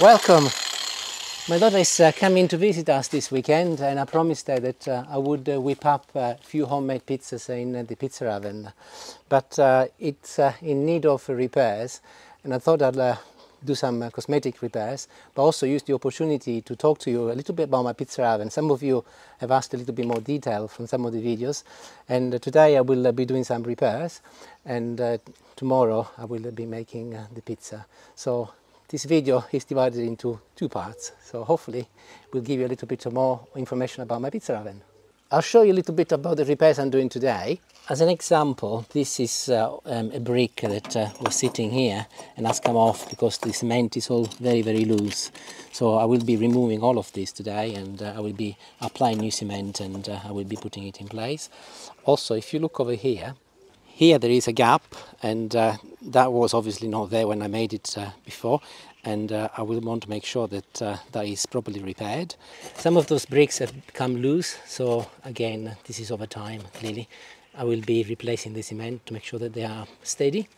Welcome. My daughter is uh, coming to visit us this weekend and I promised her that uh, I would uh, whip up a few homemade pizzas in uh, the pizza oven. But uh, it's uh, in need of repairs and I thought I'd do some cosmetic repairs but also use the opportunity to talk to you a little bit about my pizza oven. Some of you have asked a little bit more detail from some of the videos and today I will be doing some repairs and tomorrow I will be making the pizza. So this video is divided into two parts, so hopefully we'll give you a little bit more information about my pizza oven. I'll show you a little bit about the repairs I'm doing today. As an example, this is uh, um, a brick that uh, was sitting here and has come off because the cement is all very very loose. So I will be removing all of this today and uh, I will be applying new cement and uh, I will be putting it in place. Also, if you look over here, here there is a gap and uh, that was obviously not there when I made it uh, before and uh, I will want to make sure that uh, that is properly repaired. Some of those bricks have come loose so again this is over time clearly. I will be replacing the cement to make sure that they are steady.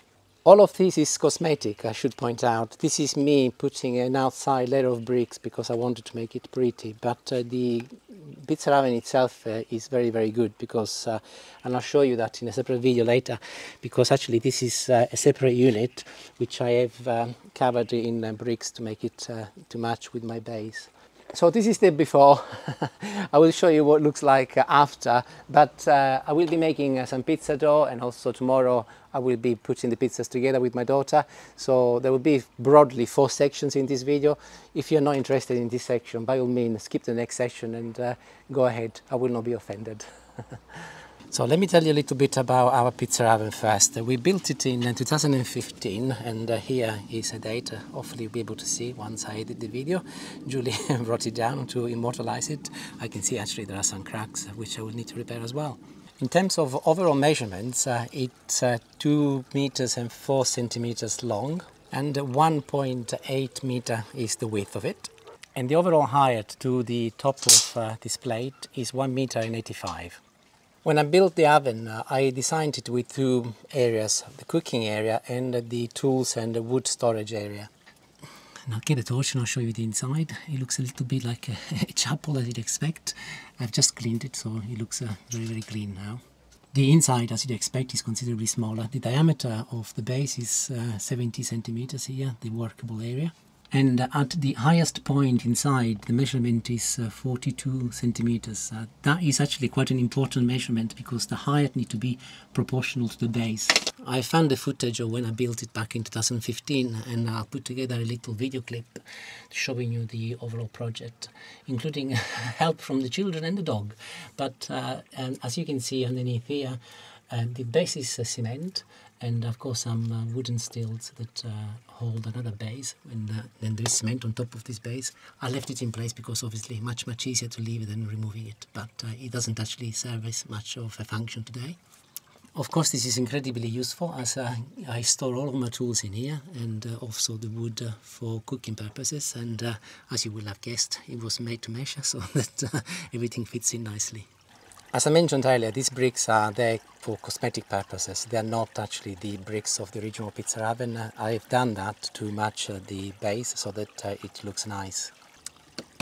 All of this is cosmetic, I should point out. This is me putting an outside layer of bricks because I wanted to make it pretty, but uh, the pizza itself uh, is very, very good because, uh, and I'll show you that in a separate video later, because actually this is uh, a separate unit which I have um, covered in uh, bricks to make it uh, to match with my base. So this is the before. I will show you what looks like after, but uh, I will be making uh, some pizza dough and also tomorrow I will be putting the pizzas together with my daughter. So there will be broadly four sections in this video. If you're not interested in this section, by all means, skip the next section and uh, go ahead. I will not be offended. So let me tell you a little bit about our pizza oven first. We built it in 2015 and uh, here is a date. Uh, hopefully you'll be able to see once I edit the video. Julie brought it down to immortalize it. I can see actually there are some cracks which I will need to repair as well. In terms of overall measurements, uh, it's uh, 2 meters and 4 centimeters long and 1.8 meter is the width of it. And the overall height to the top of uh, this plate is 1 meter and 85. When I built the oven, uh, I designed it with two areas, the cooking area and the tools and the wood storage area. I'll get a torch and I'll show you the inside. It looks a little bit like a, a chapel as you'd expect. I've just cleaned it so it looks uh, very very clean now. The inside, as you'd expect, is considerably smaller. The diameter of the base is uh, 70 centimeters here, the workable area and at the highest point inside the measurement is uh, 42 centimeters. Uh, that is actually quite an important measurement because the height need to be proportional to the base. I found the footage of when i built it back in 2015 and i'll put together a little video clip showing you the overall project including help from the children and the dog. But uh, and as you can see underneath here uh, the base is uh, cement and of course some uh, wooden stilts that uh, hold another base and uh, then there is cement on top of this base. I left it in place because obviously much much easier to leave it than removing it but uh, it doesn't actually service much of a function today. Of course this is incredibly useful as uh, I store all of my tools in here and uh, also the wood for cooking purposes and as you will have guessed it was made to measure so that everything fits in nicely. As I mentioned earlier, these bricks are there for cosmetic purposes. They are not actually the bricks of the original pizza oven. I've done that to match uh, the base so that uh, it looks nice.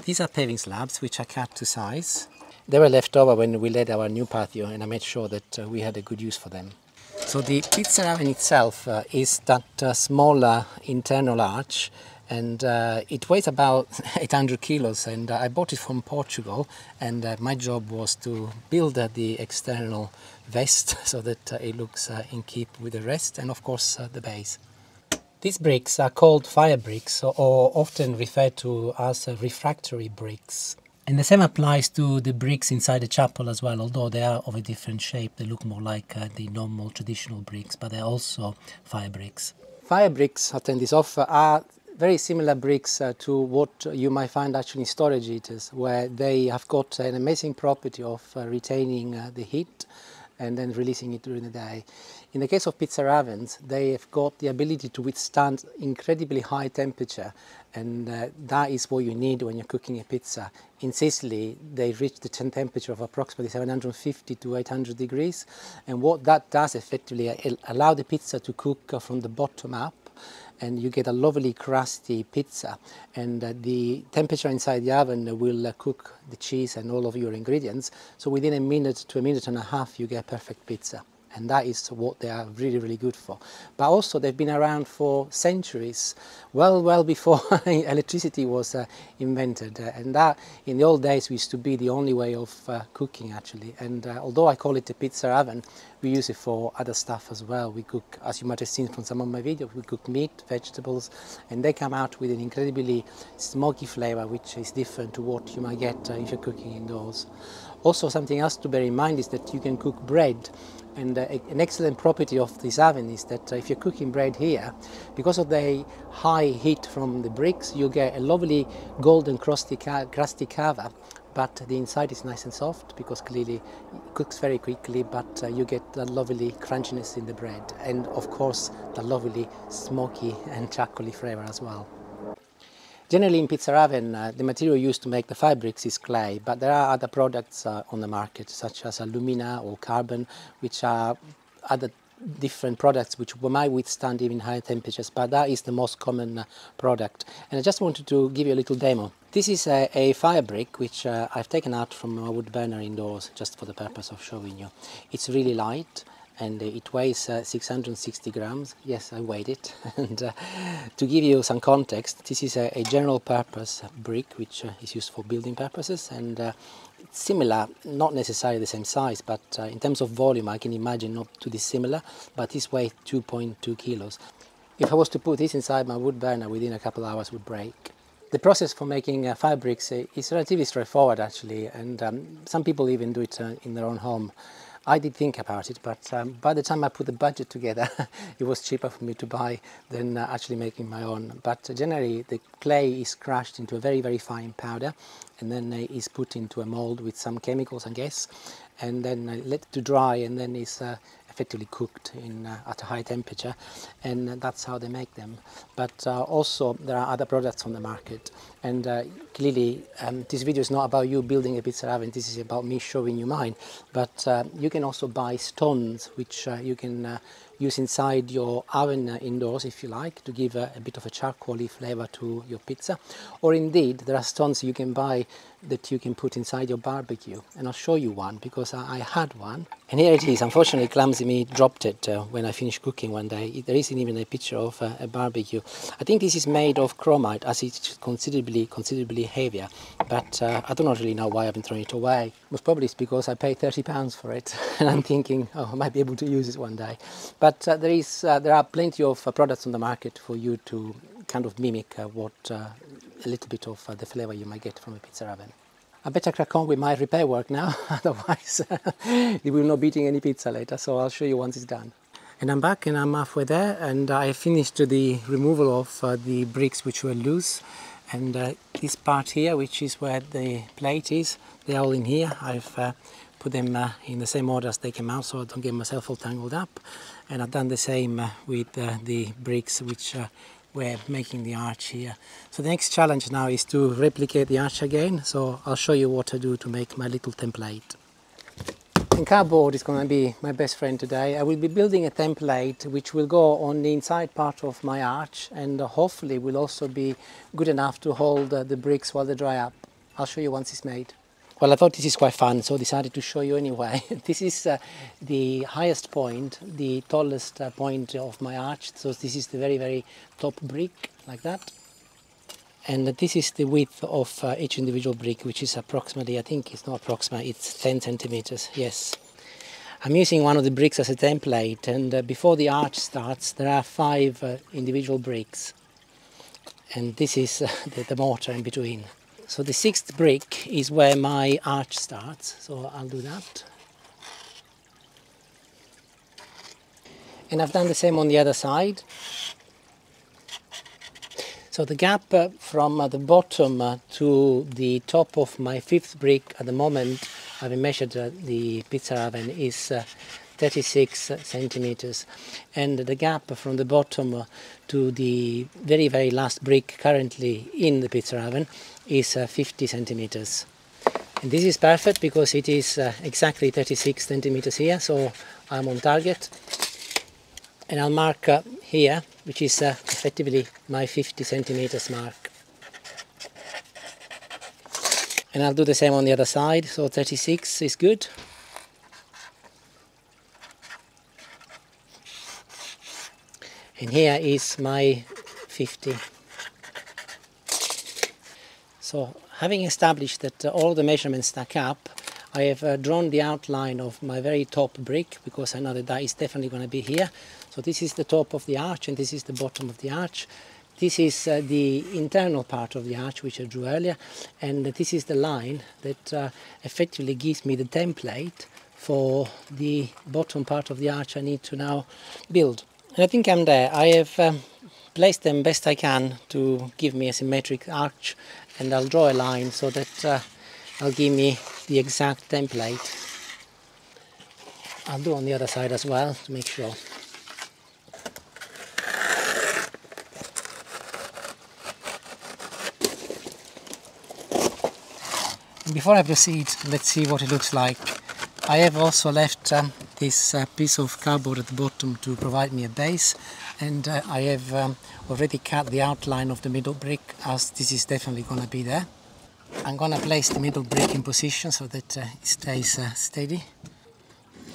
These are paving slabs which are cut to size. They were left over when we laid our new patio and I made sure that uh, we had a good use for them. So the pizza oven itself is that smaller internal arch and uh, it weighs about 800 kilos and uh, I bought it from Portugal and uh, my job was to build uh, the external vest so that uh, it looks uh, in keep with the rest and of course the base. These bricks are called fire bricks or often referred to as refractory bricks. And the same applies to the bricks inside the chapel as well, although they are of a different shape. They look more like the normal traditional bricks, but they're also fire bricks. Fire bricks, I'll turn this off, are very similar bricks uh, to what you might find actually in storage heaters, where they have got an amazing property of uh, retaining uh, the heat and then releasing it during the day. In the case of pizza ovens, they have got the ability to withstand incredibly high temperature and uh, that is what you need when you're cooking a pizza. In Sicily, they reach the temperature of approximately 750 to 800 degrees and what that does effectively uh, allow the pizza to cook from the bottom up and you get a lovely crusty pizza. And uh, the temperature inside the oven will uh, cook the cheese and all of your ingredients. So within a minute to a minute and a half you get perfect pizza and that is what they are really really good for. But also they've been around for centuries well well before electricity was uh, invented. Uh, and that in the old days used to be the only way of uh, cooking actually. And uh, although I call it a pizza oven we use it for other stuff as well. We cook as you might have seen from some of my videos we cook meat vegetables and they come out with an incredibly smoky flavor which is different to what you might get uh, if you're cooking indoors. Also something else to bear in mind is that you can cook bread and uh, an excellent property of this oven is that uh, if you're cooking bread here, because of the high heat from the bricks, you get a lovely golden crusty, crusty cover, but the inside is nice and soft because clearly it cooks very quickly, but uh, you get the lovely crunchiness in the bread, and of course the lovely smoky and chocolatey flavor as well. Generally in pizza oven, uh, the material used to make the firebricks is clay, but there are other products uh, on the market, such as alumina or carbon, which are other different products which might withstand even higher temperatures, but that is the most common uh, product. And I just wanted to give you a little demo. This is a, a fire brick which uh, I've taken out from a wood burner indoors just for the purpose of showing you. It's really light and it weighs uh, 660 grams. Yes, I weighed it. and uh, to give you some context, this is a, a general purpose brick which uh, is used for building purposes and uh, similar, not necessarily the same size, but uh, in terms of volume, I can imagine not too dissimilar, but this weighs 2.2 kilos. If I was to put this inside my wood burner within a couple of hours would break. The process for making uh, fire bricks is relatively straightforward actually, and um, some people even do it in their own home. I did think about it, but um, by the time I put the budget together, it was cheaper for me to buy than uh, actually making my own. But generally, the clay is crushed into a very, very fine powder, and then uh, is put into a mold with some chemicals, I guess, and then uh, let to dry, and then is uh, effectively cooked in, uh, at a high temperature and that's how they make them. But uh, also there are other products on the market and uh, clearly um, this video is not about you building a pizza oven, this is about me showing you mine. But uh, you can also buy stones which uh, you can uh, use inside your oven indoors if you like to give a, a bit of a charcoaly flavor to your pizza. Or indeed there are stones you can buy that you can put inside your barbecue. And I'll show you one because I, I had one. And here it is. Unfortunately clumsy me dropped it uh, when I finished cooking one day. There isn't even a picture of uh, a barbecue. I think this is made of cordierite as it's considerably considerably heavier. But uh, I do not really know why I've been throwing it away. Most probably it's because I paid 30 pounds for it. And I'm thinking oh I might be able to use it one day. But uh, there is uh, there are plenty of uh, products on the market for you to kind of mimic what a little bit of uh, the flavor you might get from a pizza oven. I better crack on with my repair work now, otherwise you will not be eating any pizza later, so I'll show you once it's done. And I'm back and I'm halfway there and I finished the removal of uh, the bricks which were loose and uh, this part here which is where the plate is, they're all in here. I've uh, put them uh, in the same order as they came out so I don't get myself all tangled up and I've done the same uh, with the bricks which we're making the arch here. So the next challenge now is to replicate the arch again. So I'll show you what to do to make my little template. And cardboard is going to be my best friend today. I will be building a template which will go on the inside part of my arch and hopefully will also be good enough to hold uh, the bricks while they dry up. I'll show you once it's made. Well, I thought this is quite fun, so decided to show you anyway. this is uh, the highest point, the tallest uh, point of my arch. So this is the very, very top brick, like that. And this is the width of uh, each individual brick, which is approximately, I think it's not approximate, it's 10 centimeters, yes. I'm using one of the bricks as a template, and uh, before the arch starts, there are five uh, individual bricks. And this is the, the mortar in between. So the sixth brick is where my arch starts, so I'll do that. And I've done the same on the other side. So the gap uh, from uh, the bottom uh, to the top of my fifth brick at the moment, having measured the pizza oven, is 36 centimeters and the gap from the bottom to the very very last brick currently in the pizza oven is uh, 50 centimeters and this is perfect because it is uh, exactly 36 centimeters here so I'm on target and I'll mark uh, here which is effectively my 50 centimeters mark. And I'll do the same on the other side, so 36 is good. And here is my 50. So having established that uh, all the measurements stack up, I have uh, drawn the outline of my very top brick because I know that that is definitely going to be here. So this is the top of the arch and this is the bottom of the arch. This is uh, the internal part of the arch which I drew earlier and this is the line that uh, effectively gives me the template for the bottom part of the arch I need to now build. I think I'm there. I have um, placed them best I can to give me a symmetric arch and I'll draw a line so that uh, I'll give me the exact template. I'll do on the other side as well to make sure. Before I proceed, let's see what it looks like. I have also left um, this uh, piece of cardboard at the bottom to provide me a base and uh, I have um, already cut the outline of the middle brick as this is definitely going to be there. I'm going to place the middle brick in position so that uh, it stays uh, steady.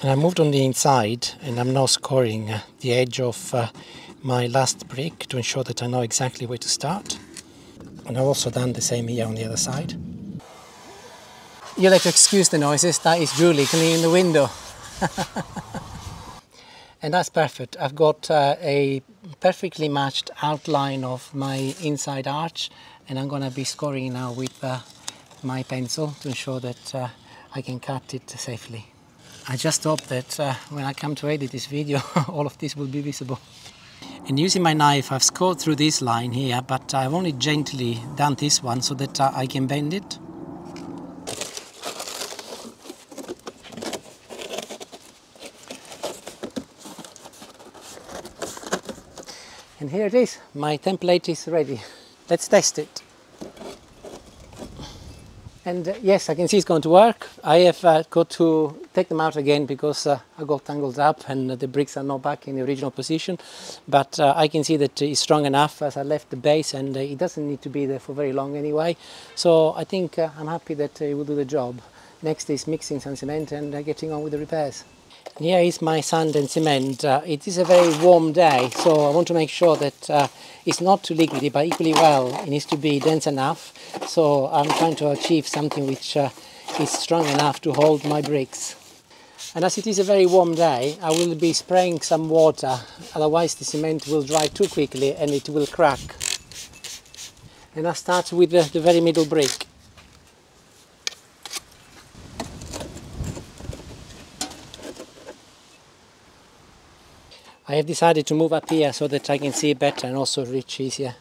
And I moved on the inside and I'm now scoring uh, the edge of uh, my last brick to ensure that I know exactly where to start. And I've also done the same here on the other side. You'll have to excuse the noises, that is Julie cleaning the window. and that's perfect. I've got uh, a perfectly matched outline of my inside arch and I'm going to be scoring now with uh, my pencil to ensure that uh, I can cut it safely. I just hope that uh, when I come to edit this video all of this will be visible. And using my knife I've scored through this line here but I've only gently done this one so that uh, I can bend it. And here it is, my template is ready. Let's test it. And uh, yes, I can see it's going to work. I have uh, got to take them out again because uh, I got tangled up and the bricks are not back in the original position. But uh, I can see that it's strong enough as I left the base and uh, it doesn't need to be there for very long anyway. So I think uh, I'm happy that it will do the job. Next is mixing some cement and getting on with the repairs. Here is my sand and cement. Uh, it is a very warm day, so I want to make sure that uh, it's not too liquidy, but equally well, it needs to be dense enough. So I'm trying to achieve something which uh, is strong enough to hold my bricks. And as it is a very warm day, I will be spraying some water, otherwise the cement will dry too quickly and it will crack. And I start with the, the very middle brick. I have decided to move up here so that I can see better and also reach easier.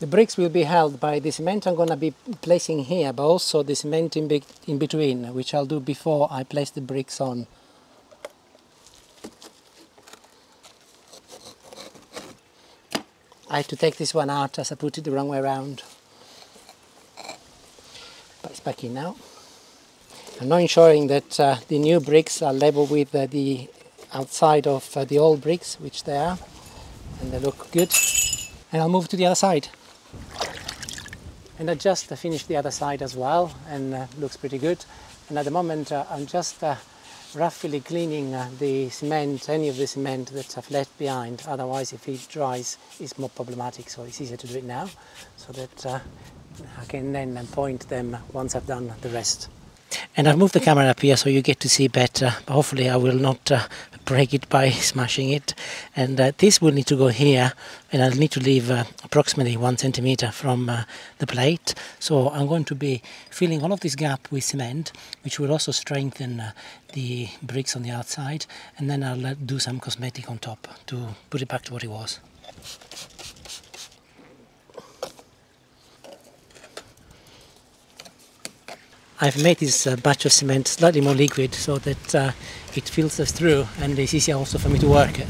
The bricks will be held by the cement I'm going to be placing here, but also the cement in, be in between, which I'll do before I place the bricks on. I had to take this one out as I put it the wrong way around. But it's back in now. I'm now ensuring that uh, the new bricks are level with uh, the outside of uh, the old bricks, which they are, and they look good. And I'll move to the other side. And I just uh, finished the other side as well, and uh, looks pretty good. And at the moment, uh, I'm just uh, roughly cleaning uh, the cement, any of the cement that I've left behind. Otherwise, if it dries, it's more problematic. So it's easier to do it now, so that I can then point them once I've done the rest. And I've moved the camera up here so you get to see better. But hopefully I will not uh, break it by smashing it. And uh, this will need to go here and I'll need to leave uh, approximately one centimeter from uh, the plate. So I'm going to be filling all of this gap with cement, which will also strengthen uh, the bricks on the outside. And then I'll uh, do some cosmetic on top to put it back to what it was. I've made this uh, batch of cement slightly more liquid so that uh, it filters through and it's easier also for me to work.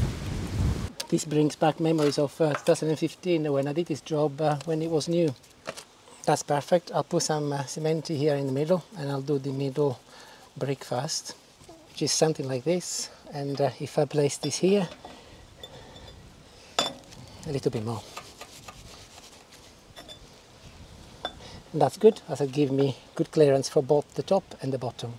This brings back memories of uh, 2015 when I did this job uh, when it was new. That's perfect. I'll put some uh, cement here in the middle and I'll do the middle brick first, which is something like this. And uh, if I place this here, a little bit more. And that's good, as it give me good clearance for both the top and the bottom.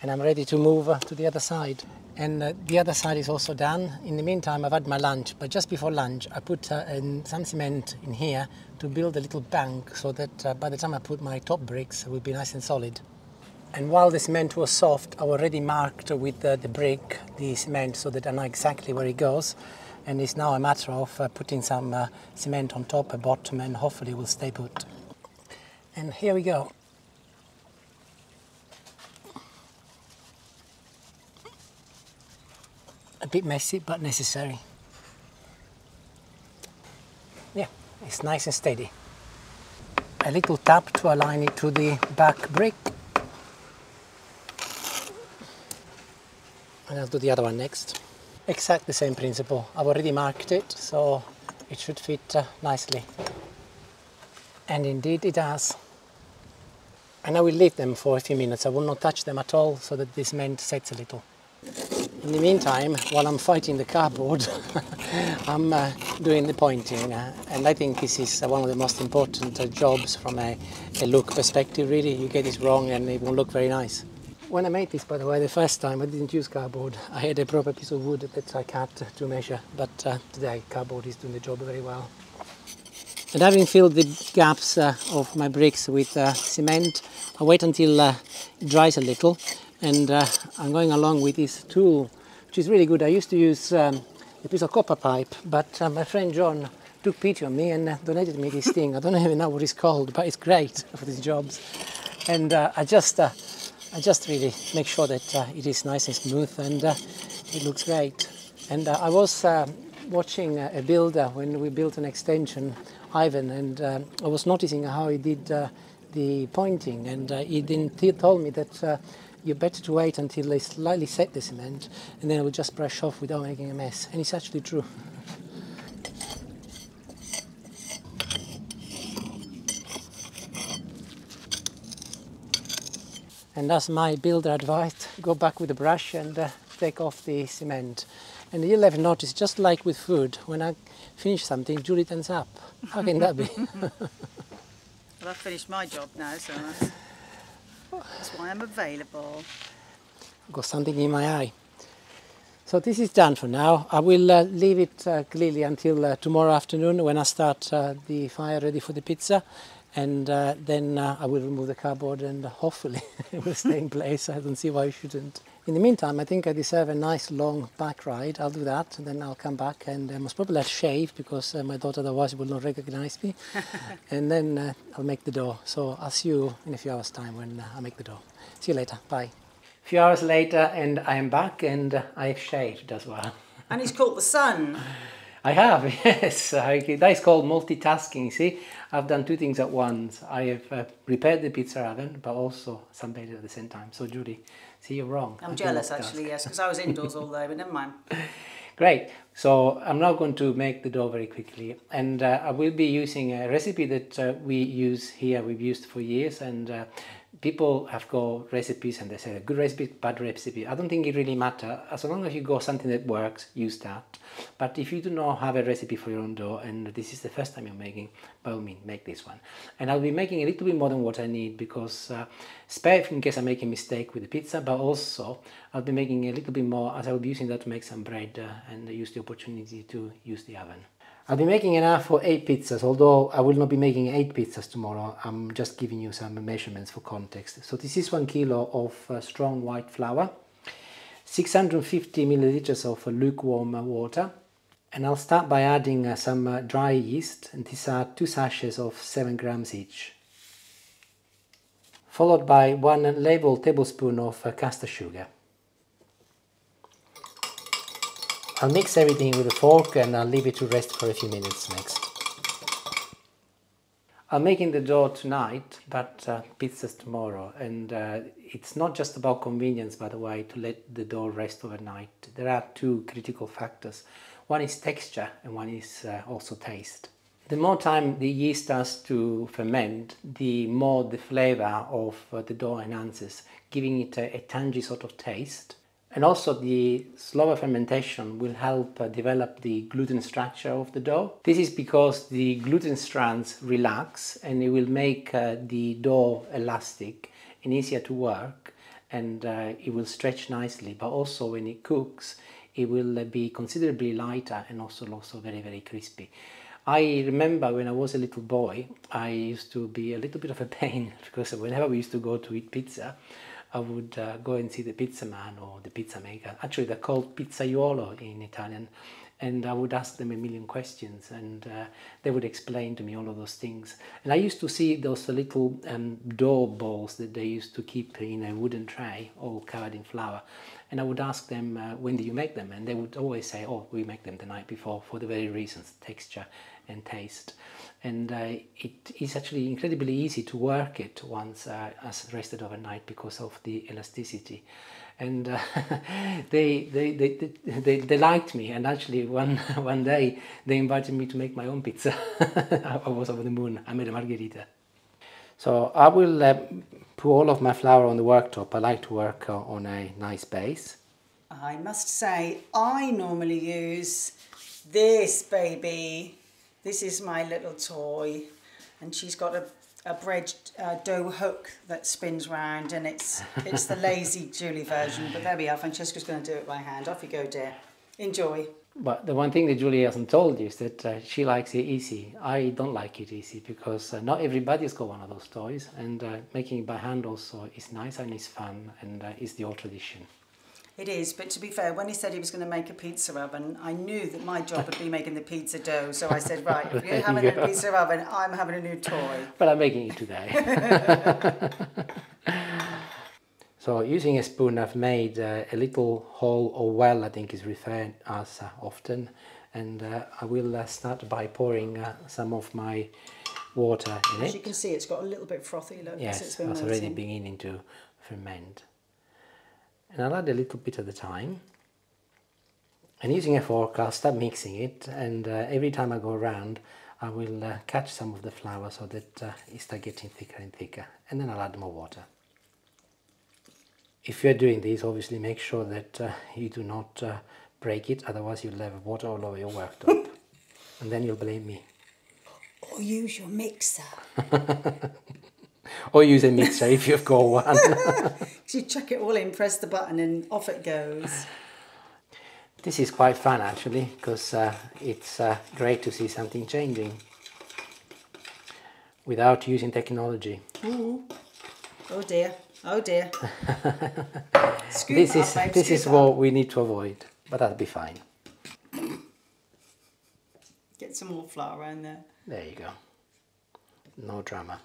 And I'm ready to move uh, to the other side. And uh, the other side is also done. In the meantime, I've had my lunch, but just before lunch, I put uh, some cement in here to build a little bank so that uh, by the time I put my top bricks, it will be nice and solid. And while the cement was soft, I already marked with the brick the cement so that I know exactly where it goes. And it's now a matter of uh, putting some uh, cement on top and bottom and hopefully it will stay put. And here we go. A bit messy but necessary. Yeah, it's nice and steady. A little tap to align it to the back brick and I'll do the other one next. Exactly the same principle. I've already marked it, so it should fit uh, nicely. And indeed it does. And I will leave them for a few minutes. I will not touch them at all so that this cement sets a little. In the meantime, while I'm fighting the cardboard, I'm uh, doing the pointing. Uh, and I think this is uh, one of the most important uh, jobs from a, a look perspective, really. You get this wrong and it won't look very nice. When I made this, by the way, the first time I didn't use cardboard. I had a proper piece of wood that I cut to measure, but uh, today cardboard is doing the job very well. And having filled the gaps uh, of my bricks with uh, cement, I wait until uh, it dries a little, and uh, I'm going along with this tool, which is really good. I used to use um, a piece of copper pipe, but uh, my friend John took pity on me and donated me this thing. I don't even know what it's called, but it's great for these jobs. And I just I just really make sure that uh, it is nice and smooth and uh, it looks great. And uh, I was uh, watching a builder when we built an extension, Ivan, and uh, I was noticing how he did the pointing and he didn't, he told me that you're better to wait until they slightly set the cement and then it will just brush off without making a mess. And it's actually true. And as my builder advised, go back with the brush and uh, take off the cement. And you'll have noticed, just like with food, when I finish something, Julie turns up. How can that be? well, I've finished my job now, so that's why I'm available. I've got something in my eye. So this is done for now. I will uh, leave it uh, clearly until uh, tomorrow afternoon when I start uh, the fire ready for the pizza and uh, then uh, I will remove the cardboard and hopefully it will stay in place. I don't see why it shouldn't. In the meantime, I think I deserve a nice long bike ride. I'll do that, and then I'll come back and I most probably I'll shave because uh, my daughter otherwise will not recognize me. and then uh, I'll make the door. So I'll see you in a few hours' time when uh, I make the door. See you later. Bye. A few hours later, and I am back, and uh, I've shaved as well. and he's caught the sun. I have, yes. I, that is called multitasking. See, I've done two things at once. I have uh, repaired the pizza oven, but also sunbathed at the same time. So, Judy, see, you're wrong. I'm jealous, actually, yes, because I was indoors all day, but never mind. Great. So I'm now going to make the dough very quickly, and uh, I will be using a recipe that uh, we use here. We've used for years, and uh, people have got recipes and they say a good recipe, bad recipe. I don't think it really matter. As long as you got something that works, use that. But if you do not have a recipe for your own dough and this is the first time you're making, by all means, make this one. And I'll be making a little bit more than what I need because uh, spare in case I make a mistake with the pizza, but also I'll be making a little bit more as I'll be using that to make some bread uh, and use the opportunity to use the oven. I'll be making enough for 8 pizzas, although I will not be making 8 pizzas tomorrow. I'm just giving you some measurements for context. So this is 1 kilo of uh, strong white flour, 650 milliliters of lukewarm water, and I'll start by adding uh, some uh, dry yeast, and these are 2 sachets of 7 grams each. Followed by 1 level tablespoon of uh, caster sugar. I'll mix everything with a fork and I'll leave it to rest for a few minutes next. I'm making the dough tonight, but uh, pizzas tomorrow. And uh, it's not just about convenience, by the way, to let the dough rest overnight. There are two critical factors. One is texture and one is uh, also taste. The more time the yeast has to ferment, the more the flavor of uh, the dough enhances, giving it a, a tangy sort of taste And also the slower fermentation will help uh, develop the gluten structure of the dough. This is because the gluten strands relax and it will make uh, the dough elastic and easier to work and uh, it will stretch nicely. But also when it cooks, it will uh, be considerably lighter and also also very very crispy. I remember when I was a little boy, I used to be a little bit of a pain because whenever we used to go to eat pizza, I would uh, go and see the pizza man or the pizza maker. Actually, they're called pizzaiolo in Italian. And I would ask them a million questions, and uh, they would explain to me all of those things. And I used to see those little um, dough balls that they used to keep in a wooden tray, all covered in flour. And I would ask them, uh, when do you make them? And they would always say, oh, we make them the night before for the very reasons, texture and taste. And uh, it is actually incredibly easy to work it once uh, as rested overnight because of the elasticity. And uh, they, they, they, they, they, liked me. And actually, one, one day they invited me to make my own pizza. I was over the moon. I made a margherita. So I will uh, put all of my flour on the worktop. I like to work uh, on a nice base. I must say, I normally use this baby. This is my little toy. And she's got a, a bread uh, dough hook that spins round and it's, it's the lazy Julie version. But there we are, Francesco's going to do it by hand. Off you go, dear. Enjoy. But the one thing that Julie hasn't told you is that uh, she likes it easy. I don't like it easy because uh, not everybody's got one of those toys, and uh, making it by hand also is nice and it's fun and uh, is the old tradition. It is, but to be fair, when he said he was going to make a pizza oven, I knew that my job would be making the pizza dough. So I said, right, if you're having a pizza oven, I'm having a new toy. But I'm making it today. So using a spoon I've made uh, a little hole or well I think is referred as uh, often and uh, I will uh, start by pouring uh, some of my water in As it. you can see it's got a little bit frothy look. Yes, it's it's already beginning to ferment. And I'll add a little bit at a time. And using a fork I'll start mixing it and uh, every time I go around I will catch some of the flour so that it starts getting thicker and thicker and then I'll add more water if you're doing this, obviously make sure that uh, you do not uh, break it, otherwise you'll have water all over your worktop. and then you'll blame me. Or use your mixer. or use a mixer if you've got one. you chuck it all in, press the button, and off it goes. This is quite fun actually, because uh, it's uh, great to see something changing without using technology. Ooh. Oh dear. Oh dear. this is babe, this is up. what we need to avoid, but that'll be fine. Get some more flour around there. There you go. No drama.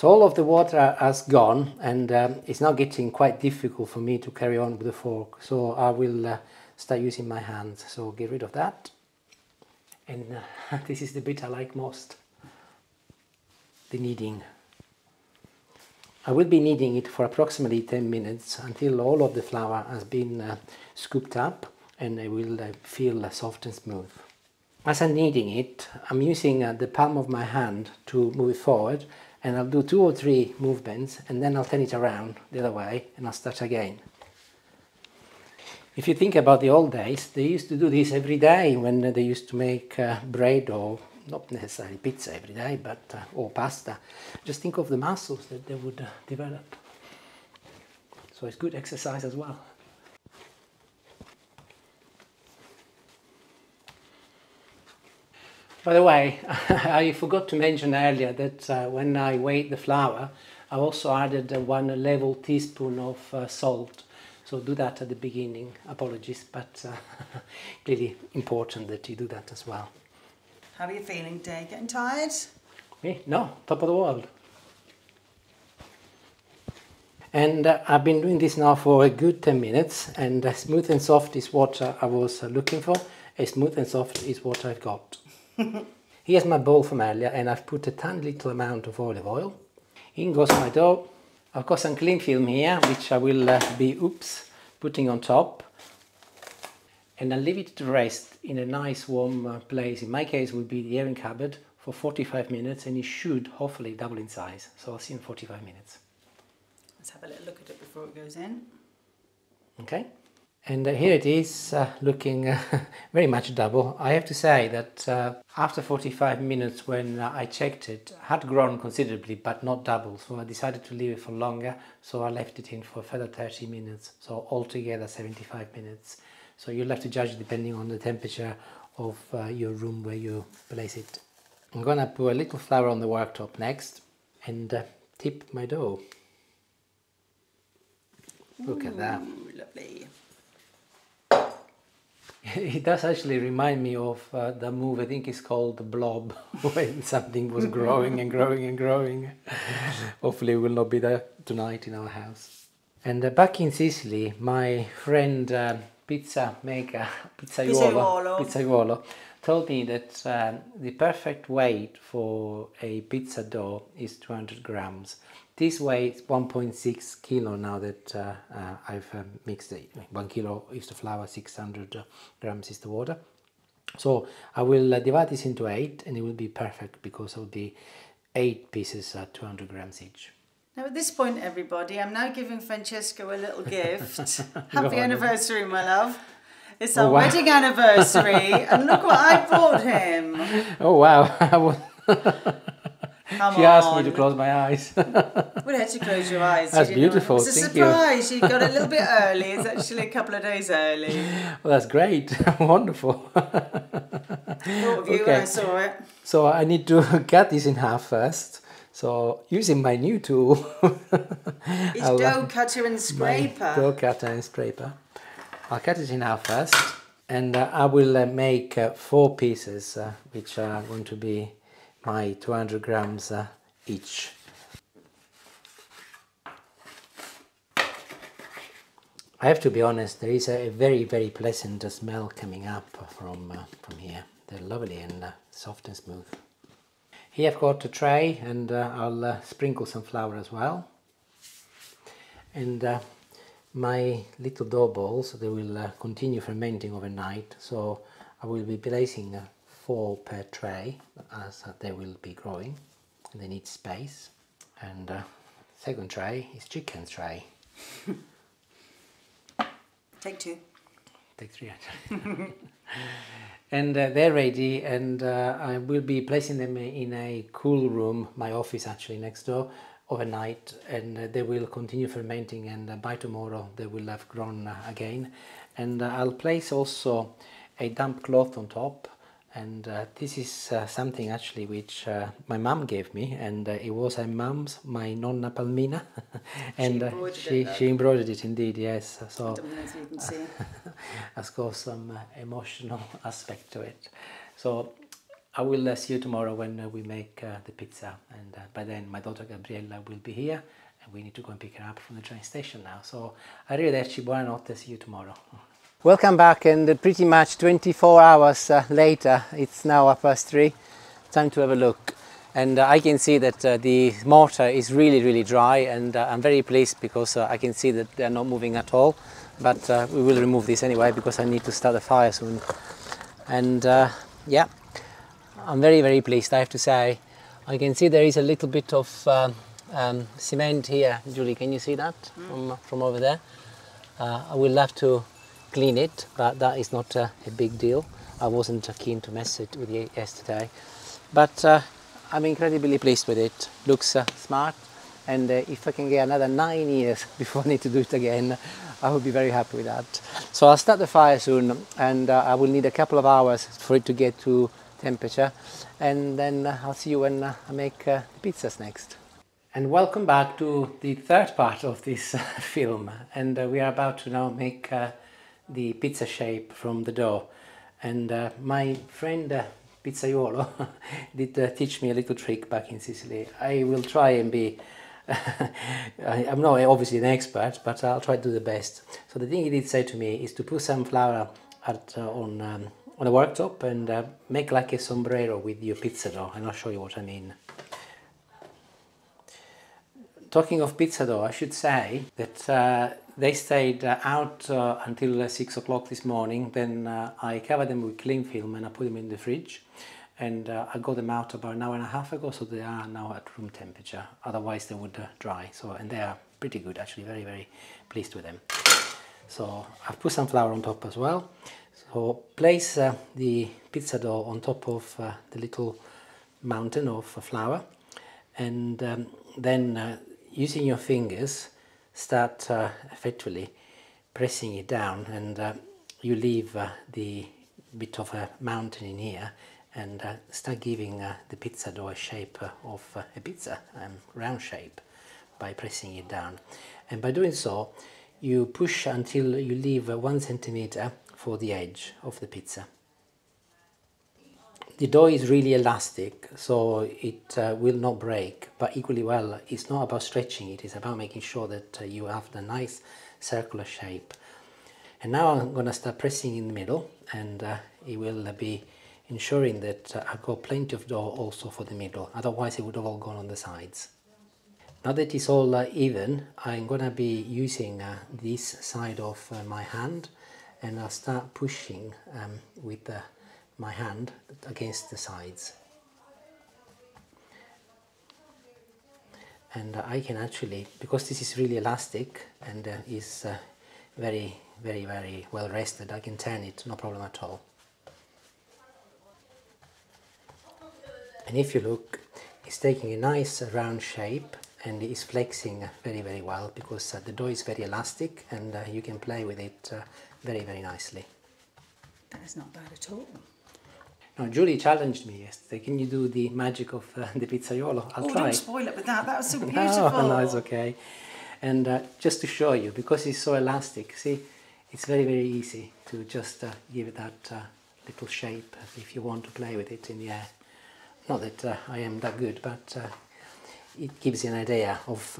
So all of the water has gone and um, it's now getting quite difficult for me to carry on with the fork. So I will uh, start using my hands. So get rid of that. And uh, this is the bit I like most. The kneading. I will be kneading it for approximately 10 minutes until all of the flour has been uh, scooped up and it will uh, feel soft and smooth. As I'm kneading it, I'm using uh, the palm of my hand to move it forward and I'll do two or three movements and then I'll turn it around the other way and I'll start again. If you think about the old days, they used to do this every day when they used to make uh, bread or not necessarily pizza every day, but uh, or pasta. Just think of the muscles that they would uh, develop. So it's good exercise as well. By the way, I forgot to mention earlier that uh, when I weighed the flour, I also added uh, one level teaspoon of uh, salt. So do that at the beginning. Apologies, but uh, clearly important that you do that as well. How are you feeling today? Getting tired? Me? No, top of the world. And uh, I've been doing this now for a good 10 minutes and uh, smooth and soft is what uh, I was looking for. A smooth and soft is what I've got. Here's my bowl from earlier and I've put a tiny little amount of olive oil. In goes my dough. I've got some cling film here which I will uh, be, oops, putting on top and I'll leave it to rest in a nice warm uh, place. In my case would be the airing cupboard for 45 minutes and it should hopefully double in size. So I'll see in 45 minutes. Let's have a little look at it before it goes in. Okay. And uh, here it is, uh, looking uh, very much double. I have to say that uh, after 45 minutes when uh, I checked it, had grown considerably, but not double. So I decided to leave it for longer. So I left it in for further 30 minutes. So altogether 75 minutes. So you'll have to judge depending on the temperature of uh, your room where you place it. I'm gonna put a little flour on the worktop next and tip my dough. Look at that. Lovely. It does actually remind me of uh, the move, I think it's called The Blob, when something was growing and growing and growing. Hopefully, it will not be there tonight in our house. And uh, back in Sicily, my friend uh, pizza maker, Pizzaiuolo. pizzaiuolo, told me that um, the perfect weight for a pizza dough is 200 grams. This weighs 1.6 kilo now that uh, uh, I've um, mixed it. One kilo is the flour, 600 uh, grams is the water. So I will uh, divide this into eight and it will be perfect because it will be eight pieces at 200 grams each. Now, at this point, everybody, I'm now giving Francesco a little gift. Happy anniversary, my love. It's Oh, our wow. wedding anniversary, and look what I bought him. Oh wow! Come she asked me to close my eyes. Well, had to close your eyes. That's you beautiful, It was a thank surprise. You. got a little bit early. It's actually a couple of days early. well, that's great, wonderful. Thought of you when Okay. I saw it. So I need to cut this in half first. So using my new tool, It's dough cutter and scraper. dough cutter and scraper. I'll cut it in half first, and uh, I will uh, make uh, four pieces, uh, which are going to be my 200 grams uh, each. I have to be honest. There is a, very, very pleasant smell coming up from uh, from here. They're lovely and uh, soft and smooth. Here I've got a tray, and uh, I'll uh, sprinkle some flour as well. And uh, my little dough balls they will continue fermenting overnight. So I will be placing four per tray as uh, they will be growing. They need space. And uh, second tray is chicken tray. Take two. Take three and uh, they're ready, and uh, I will be placing them in a cool room, my office actually next door, overnight, and uh, they will continue fermenting. And uh, by tomorrow, they will have grown again. And I'll place also a damp cloth on top. And uh, this is uh, something actually which uh, my mum gave me, and uh, it was her mum's, my nonna Palmina, and uh, embroidered it, she love. she embroidered it indeed. Yes, so I don't know if you can see. has got some uh, emotional aspect to it. So I will uh, see you tomorrow when uh, we make uh, the pizza, and uh, by then my daughter Gabriella will be here, and we need to go and pick her up from the train station now. So arrivederci, buonanotte, see you tomorrow. Welcome back, and pretty much 24 hours uh, later, it's now half past three. Time to have a look. And uh, I can see that uh, the mortar is really, really dry, and uh, I'm very pleased because uh, I can see that they're not moving at all. But uh, we will remove this anyway because I need to start the fire soon. And uh, yeah, I'm very, very pleased, I have to say. I can see there is a little bit of um, um, cement here. Julie, can you see that from, from over there? Uh, I will have to clean it, but that is not uh, a big deal. I wasn't uh, keen to mess it with it yesterday. But uh, I'm incredibly pleased with it. Looks smart, and if I can get another nine years before I need to do it again, I will be very happy with that. So I'll start the fire soon, and uh, I will need a couple of hours for it to get to temperature, and then uh, I'll see you when uh, I make the pizzas next. And welcome back to the third part of this film. And we are about to now make the pizza shape from the dough. And uh, my friend uh, Pizzaiuolo did uh, teach me a little trick back in Sicily. I will try and be, I, I'm not obviously an expert, but I'll try to do the best. So the thing he did say to me is to put some flour at, uh, on, um, on a worktop and uh, make like a sombrero with your pizza dough. And I'll show you what I mean. Talking of pizza dough, I should say that uh, they stayed uh, out uh, until uh, six o'clock this morning. Then I covered them with cling film and I put them in the fridge. And I got them out about an hour and a half ago, so they are now at room temperature. Otherwise, they would dry. So, and they are pretty good, actually. Very, very pleased with them. So I've put some flour on top as well. So place uh, the pizza dough on top of uh, the little mountain of flour and um, then uh, using your fingers start uh, effectively pressing it down and uh, you leave uh, the bit of a mountain in here and uh, start giving uh, the pizza dough a shape of a pizza, um, round shape by pressing it down. And by doing so, you push until you leave one centimeter for the edge of the pizza. The dough is really elastic, so it uh, will not break, but equally well, it's not about stretching it, it's about making sure that uh, you have the nice circular shape. And now I'm going to start pressing in the middle, and uh, it will be ensuring that uh, I've got plenty of dough also for the middle, otherwise it would have all gone on the sides. Now that it's all uh, even, I'm going to be using uh, this side of my hand, and I'll start pushing um, with the my hand against the sides. And uh, I can actually, because this is really elastic and uh, is uh, very, very, very well rested, I can turn it, no problem at all. And if you look, it's taking a nice round shape and it's flexing very, very well because uh, the dough is very elastic and uh, you can play with it uh, very, very nicely. That is not bad at all. No, Julie challenged me yesterday. Can you do the magic of uh, the pizzaiolo? I'll oh, try. don't spoil it with that. That was so beautiful. no, no, it's okay. And uh, just to show you, because it's so elastic, see, it's very, very easy to just uh, give it that uh, little shape if you want to play with it in the air. Not that uh, I am that good, but uh, it gives you an idea of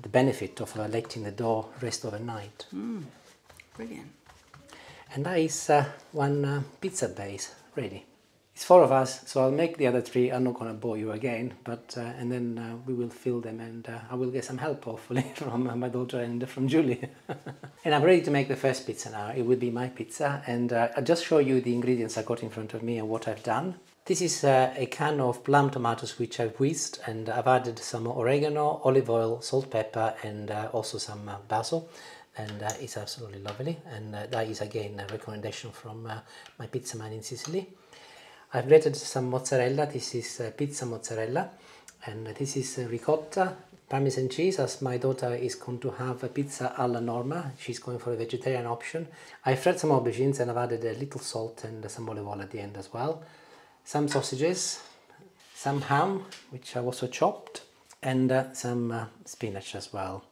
the benefit of letting the dough rest overnight. Mm, brilliant. And that is one pizza base ready. It's four of us, so I'll make the other three. I'm not going to bore you again, but uh, and then uh, we will fill them, and uh, I will get some help hopefully from uh, my daughter and from Julie. and I'm ready to make the first pizza now. It will be my pizza, and uh, I'll just show you the ingredients I got in front of me and what I've done. This is uh, a can of plum tomatoes which I've whisked, and I've added some oregano, olive oil, salt, pepper, and also some basil and uh, it's absolutely lovely and uh, that is again a recommendation from uh, my pizza man in Sicily. I've grated some mozzarella, this is uh, pizza mozzarella, and this is uh, ricotta, parmesan cheese, as my daughter is going to have a pizza alla norma, she's going for a vegetarian option. I've fried some aubergines and I've added a little salt and some olive oil at the end as well. Some sausages, some ham, which I've also chopped, and uh, some uh, spinach as well.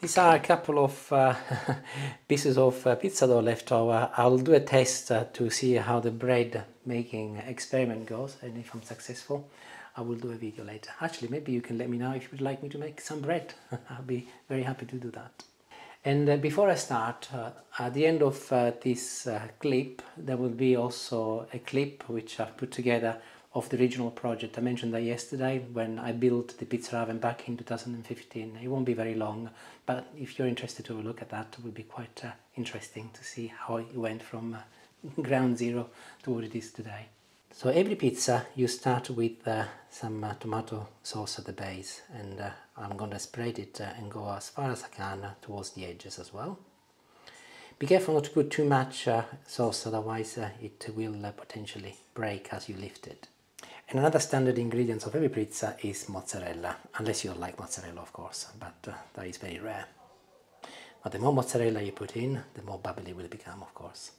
These are a couple of uh, pieces of uh, pizza dough left over. I'll do a test uh, to see how the bread making experiment goes and if I'm successful I will do a video later. Actually maybe you can let me know if you would like me to make some bread. I'll be very happy to do that. And uh, before I start, uh, at the end of uh, this clip there will be also a clip which I've put together of the original project. I mentioned that yesterday when I built the pizza oven back in 2015. It won't be very long, but if you're interested to look at that, it will be quite uh, interesting to see how it went from uh, ground zero to what it is today. So every pizza you start with uh, some uh, tomato sauce at the base and uh, I'm going to spread it uh, and go as far as I can towards the edges as well. Be careful not to put too much sauce otherwise it will potentially break as you lift it. And another standard ingredient of every pizza is mozzarella, unless you like mozzarella of course, but uh, that is very rare. But the more mozzarella you put in, the more bubbly it will become of course.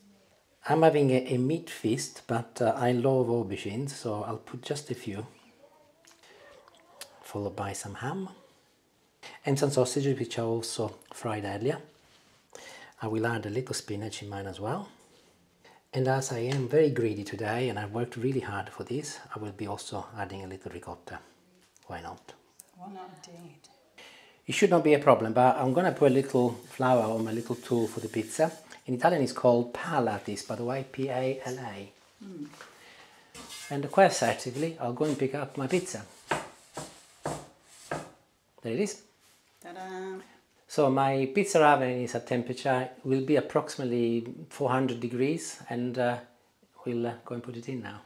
I'm having a, a meat feast, but uh, I love aubergines, so I'll put just a few. Followed by some ham. And some sausages which I also fried earlier. I will add a little spinach in mine as well. And as I am very greedy today and I've worked really hard for this, I will be also adding a little ricotta. Why not? Why not indeed? It should not be a problem, but I'm going to put a little flour on my little tool for the pizza. In Italian it's called pala this, by the way, P-A-L-A. Mm. And quite assertively, I'll go and pick up my pizza. There it is. Ta-da! So my pizza oven is at temperature will be approximately 400 degrees and uh, we'll uh, go and put it in now.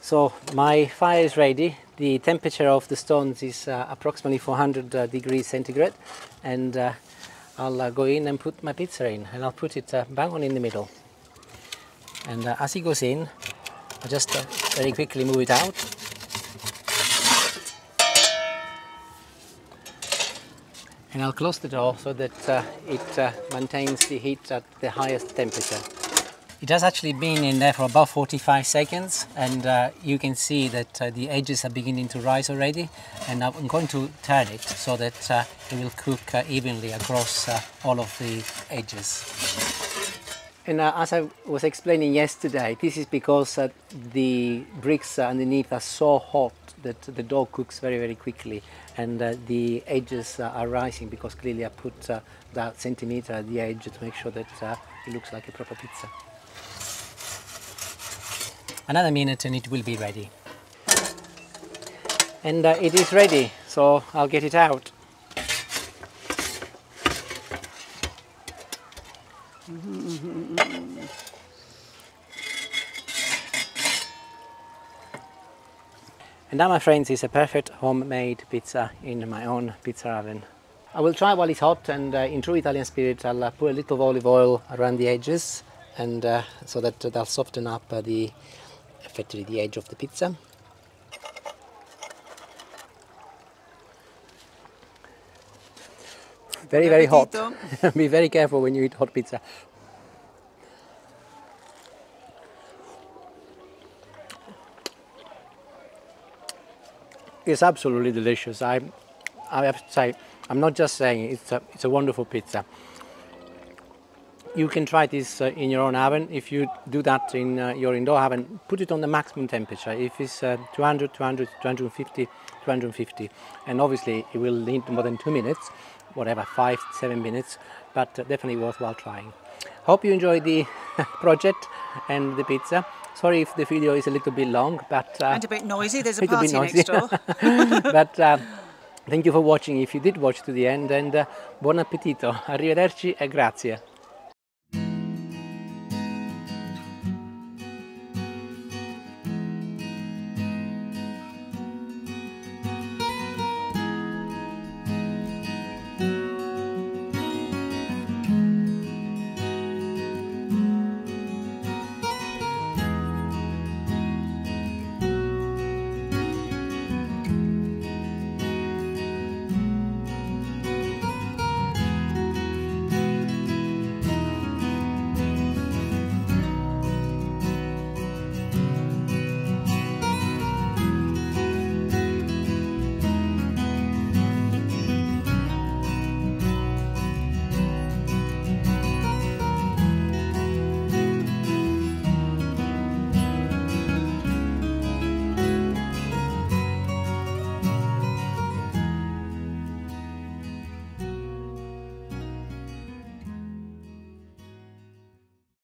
So my fire is ready. The temperature of the stones is uh, approximately 400 uh, degrees centigrade and uh, I'll uh, go in and put my pizza in and I'll put it bang on in the middle. And as it goes in, I just very quickly move it out. And I'll close the door so that uh, it uh, maintains the heat at the highest temperature. It has actually been in there for about 45 seconds and uh, you can see that uh, the edges are beginning to rise already and I'm going to turn it so that uh, it will cook uh, evenly across all of the edges. And uh, as I was explaining yesterday, this is because uh, the bricks underneath are so hot that the dough cooks very, very quickly and uh, the edges uh, are rising because clearly I put uh, that centimeter at the edge to make sure that uh, it looks like a proper pizza. Another minute and it will be ready. And uh, it is ready, so I'll get it out. And that, my friends, is a perfect homemade pizza in my own pizza oven. I will try while it's hot, and uh, in true Italian spirit, I'll uh, put a little olive oil around the edges, and uh, so that they'll soften up uh, the effectively the edge of the pizza. Very, very hot. Be very careful when you eat hot pizza. It's absolutely delicious. I, I have to say, I'm not just saying it, it's a, it's a wonderful pizza. You can try this uh, in your own oven. If you do that in uh, your indoor oven, put it on the maximum temperature. If it's uh, 200, 200, 250, 250, and obviously it will need more than two minutes, whatever, five, seven minutes, but uh, definitely worthwhile trying. Hope you enjoy the project and the pizza. Sorry if the video is a little bit long, but uh, And a bit noisy. There's a party next door. but uh, thank you for watching if you did watch to the end and uh, buon appetito arrivederci e grazie